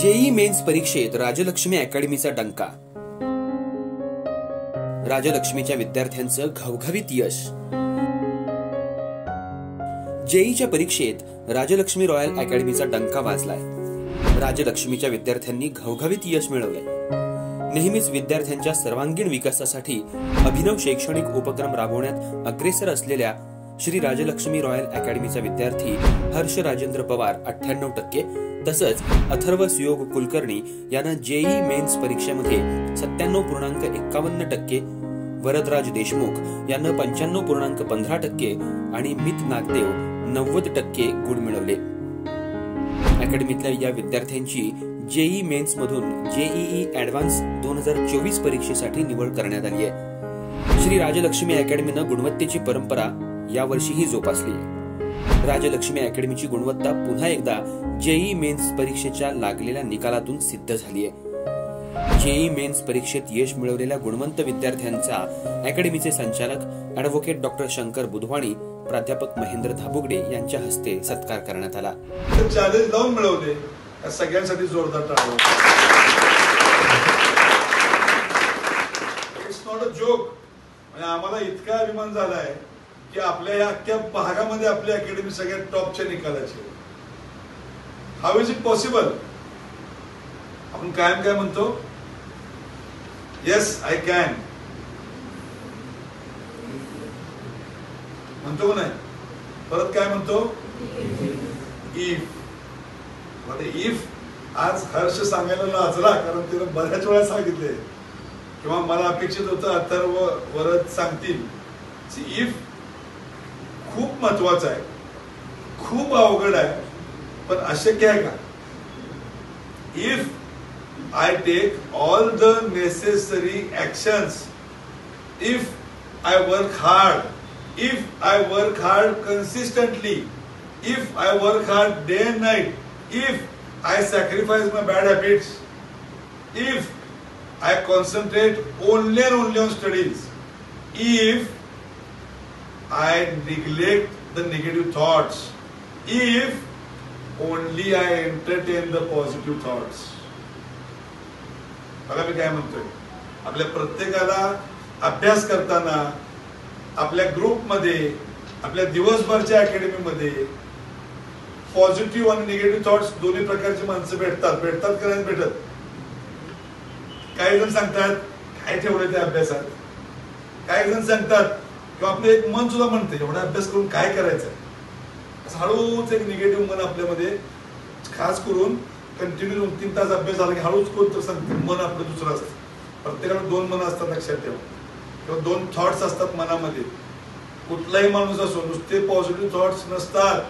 JEE men's परीक्षेत राजलक्ष्मी अकॅडमीचा डंका. राजलक्ष्मीच्या विद्यार्थ्यांचं घवघवीत यश. जेईच्या परीक्षेत राजलक्ष्मी रॉयल अकॅडमीचा डंका वाजलाय. राजलक्ष्मीच्या विद्यार्थ्यांनी घवघवीत यश मिळवलंय. नेहमीच विद्यार्थ्यांच्या सर्वांगीण विकासासाठी अभिनव शैक्षणिक उपक्रम राबवण्यात अग्रेसर असलेल्या श्री राजलक्ष्मी रॉयल अकॅडमीचा विद्यार्थी हर्ष राजेंद्र पवार अठ्ठ्याण्णव टक्के तसंच अथर्व सुयोग कुलकर्णी यांना जेई मेन्स परीक्षेमध्ये सत्त्याण्णव पूर्णांक एक्कावन्न टक्के वरदराज देशमुख यांना पंच्याण्णव पूर्णांक पंधरा टक्के आणि मित नागदेव नव्वद टक्के गुण मिळवले. अकॅडमीतल्या या विद्यार्थ्यांची जेई मेन्स मधून जेईई ऍडव्हान्स दोन हजार चोवीस परीक्षेसाठी निवड करण्यात आली आहे. श्री राजलक्ष्मी अकॅडमीनं गुणवत्तेची परंपरा यावर्षीही जोपासली आहे. राजलक्ष्मी अकॅडमीची गुणवत्ता पुन्हा एकदा जेई मेन्स परीक्षेच्या लागलेल्या निकालातून सिद्ध झाली आहे जेई मेन्स परीक्षेत यश मिळवलेल्या गुणवंत विद्यार्थ्यांचा अकॅडमीचे संचालक अॅडव्होकेट डॉक्टर शंकर बुधवाणी प्राध्यापक महेंद्र धाबुगडे यांच्या हस्ते सत्कार करण्यात आला. चॅलेंज लावून मिळवले. सगळ्यांसाठी जोरदार इट्स नॉट अ जोक म्हणजे आम्हाला इतका अभिमान झाला आहे की आपल्या या अख्ख्या भागामध्ये आपली अकॅडमी सगळ्यात टॉपच्या निकालाची. हाऊ इज इट पॉसिबल आपण कायम काय म्हणतो? येस आय कॅन म्हणतो का नाही? परत काय म्हणतो? इफ म्हणजे इफ आज हर्ष सांगायला लाजला कारण तिला बऱ्याच वेळा सांगितले. किंवा मला अपेक्षित होतं अथर्व वरद सांगतील. इफ खूप महत्वाचं आहे. खूप अवघड आहे. पण अशक्य आहे का? If I take all the necessary actions if I work hard if I work hard consistently if I work hard day and night if I sacrifice my bad habits if I concentrate only and only on studies if I neglect the negative thoughts, if only I entertain the positive thoughts. बघा मी काय म्हणतोय. आपल्या प्रत्येकाला अभ्यास करताना आपल्या ग्रुपमध्ये आपल्या दिवसभरच्या अकॅडमीमध्ये पॉझिटिव्ह आणि निगेटिव्ह थॉट्स दोन्ही प्रकारची माणसं भेटतात. भेटतात का नाही भेटत? काही जण सांगतात काय ठेवलं त्या अभ्यासात? काही जण सांगतात किंवा आपलं एक मन सुद्धा म्हणते एवढा अभ्यास करून काय करायचं? असं हळूच एक निगेटिव्ह मन आपल्यामध्ये खास करून कंटिन्यू दोन तीन तास अभ्यास झाला की हळूच कोणतं सांगते मन आपलं दुसरं असतं. प्रत्येकाला दोन मन असतात लक्षात ठेवा. किंवा दोन थॉट्स असतात मनामध्ये. कुठलाही माणूस असो नुसते पॉझिटिव्ह थॉट्स नसतात.